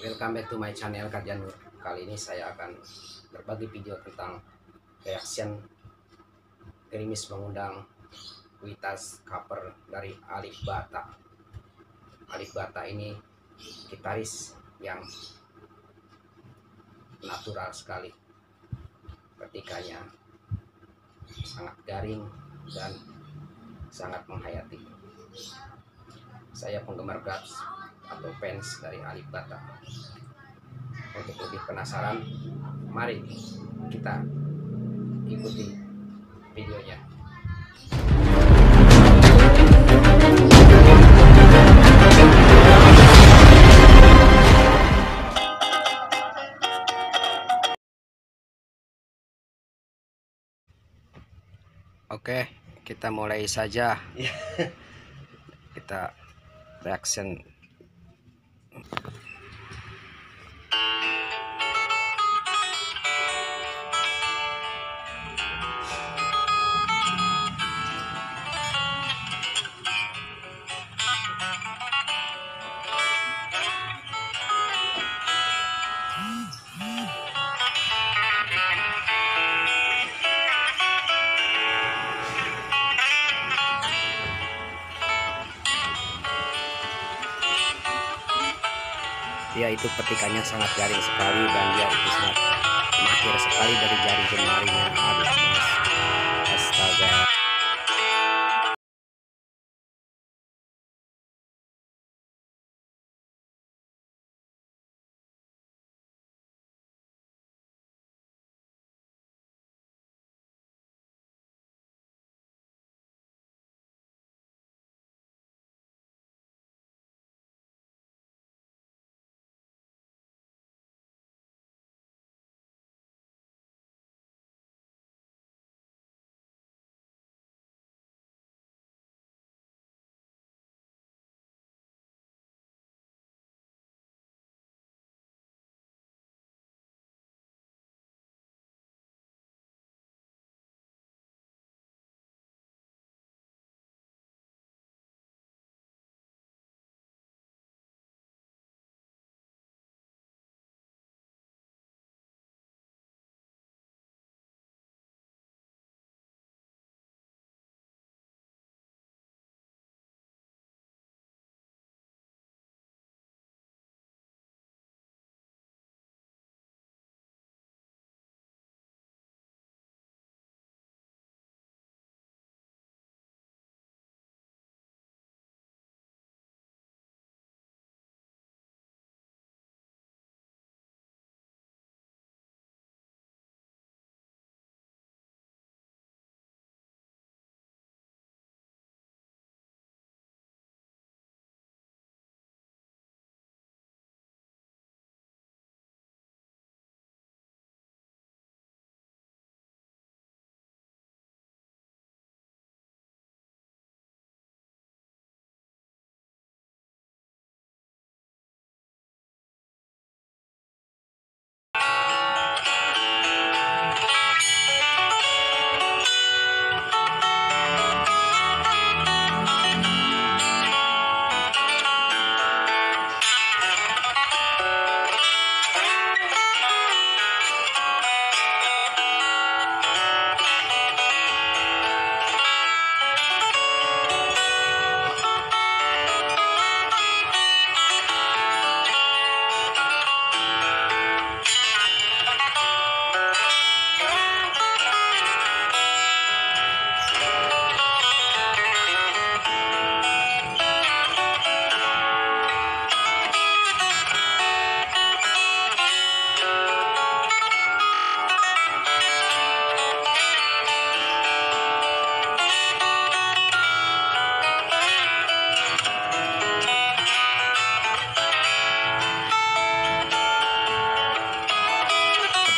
welcome back to my channel Kak Janur. Kali ini saya akan berbagi video tentang reaction gerimis mengundang kuitas cover dari Alif Bata. Alif Bata ini gitaris yang natural sekali. Ketikanya sangat garing dan sangat menghayati. Saya penggemar berat atau fans dari Alif Bata. Untuk lebih penasaran, mari kita ikuti videonya. Oke, kita mulai saja. Kita reaction Thank you. Dia itu petikannya sangat garing sekali dan dia itu sangat mahir sekali dari jari jemarinya. Aduh mas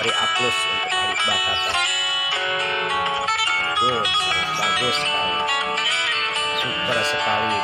beri aplaus untuk Arif Batata. Bagus bagus sekali. Super sekali